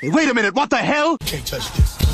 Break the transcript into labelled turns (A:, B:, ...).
A: Hey, wait a minute, what the hell?
B: Can't touch this.